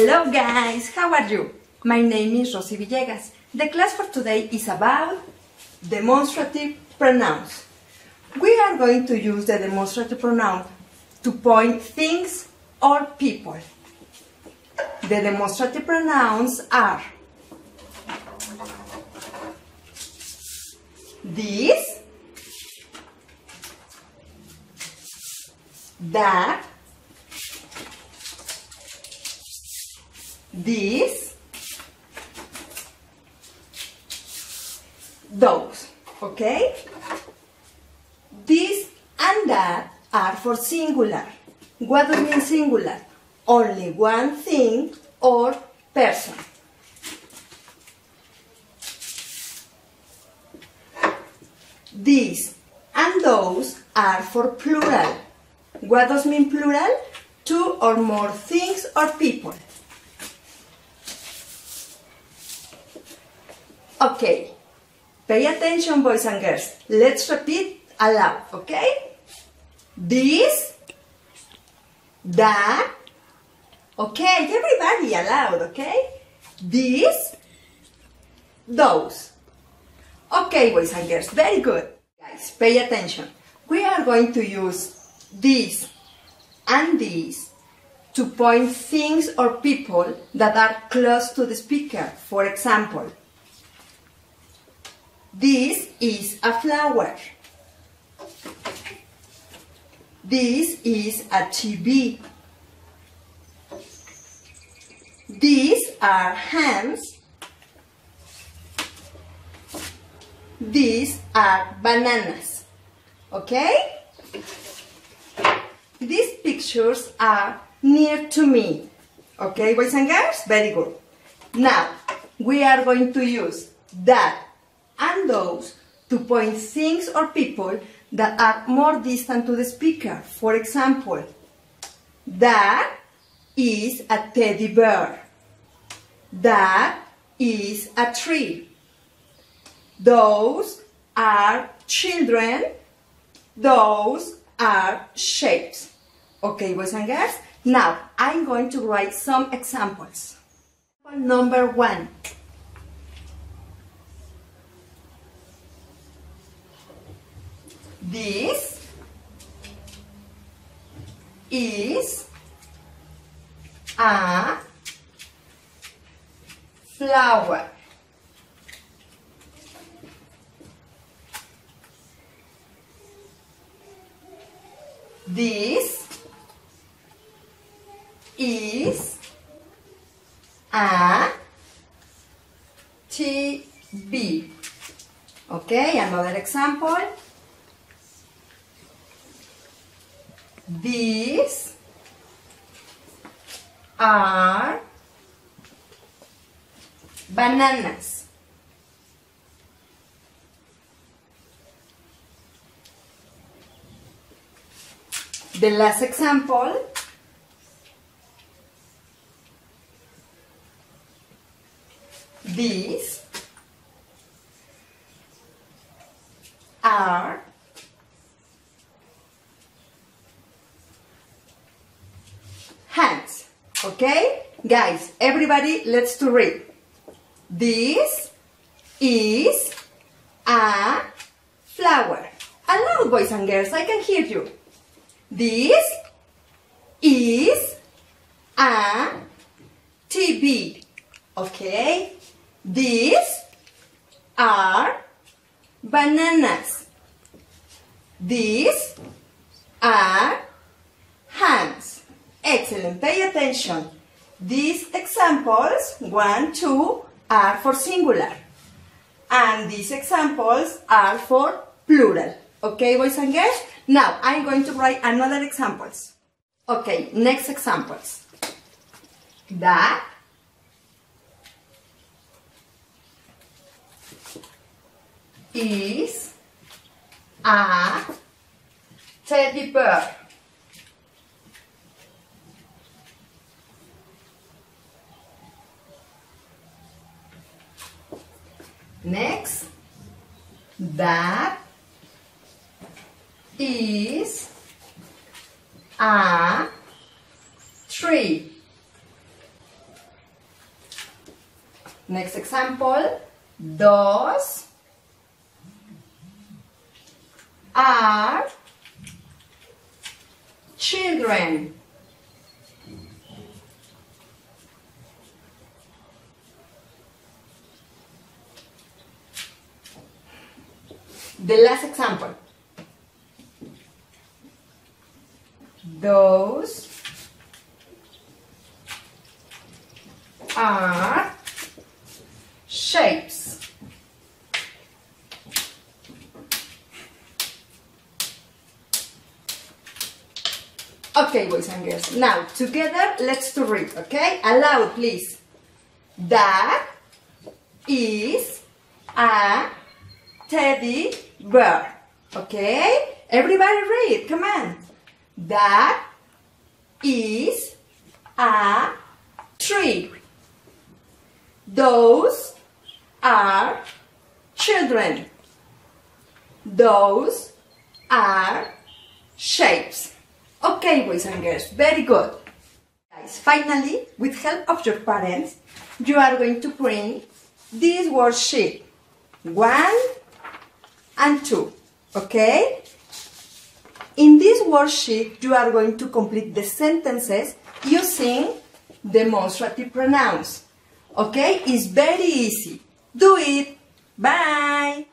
Hello guys, how are you? My name is Rosy Villegas. The class for today is about demonstrative pronouns. We are going to use the demonstrative pronoun to point things or people. The demonstrative pronouns are this, that, this, those, okay? This and that are for singular. What do you mean singular? Only one thing or person. These and those are for plural. What does mean plural? Two or more things or people. Okay, pay attention, boys and girls. Let's repeat aloud, okay? This, that, okay, everybody aloud, okay? This, those. Okay, boys and girls, very good. Guys, pay attention. We are going to use this and this to point things or people that are close to the speaker. For example, this is a flower. This is a TV. These are hands. These are bananas. Okay? These pictures are near to me. Okay, boys and girls? Very good. Now, we are going to use that and those to point things or people that are more distant to the speaker. For example, that is a teddy bear. That is a tree. Those are children. Those are shapes. Okay, boys and girls? Now, I'm going to write some examples. Number one. This is a flower. This is a TV. Okay, another example. These are bananas. The last example. These are hands. Okay? Guys, everybody, let's to read. This is a flower. Aloud, boys and girls, I can hear you. This is a TV. Okay? These are bananas. These are hands. Excellent. Pay attention. These examples, one, two, are for singular. And these examples are for plural. Okay, boys and girls? Now, I'm going to write another examples. Okay, next examples. That is a teddy bear. Next, that is a tree. Next example, those are children. The last example. Those are shapes. Okay, boys and girls. Now, together, let's to read, okay? Aloud, please. That is a teddy bear. Okay? Everybody read, come on. That is a tree. Those are children. Those are shapes. Okay, boys and girls, very good. Guys, finally, with help of your parents, you are going to print this worksheet. One and two, okay? In this worksheet, you are going to complete the sentences using demonstrative pronouns. Okay? It's very easy. Do it. Bye.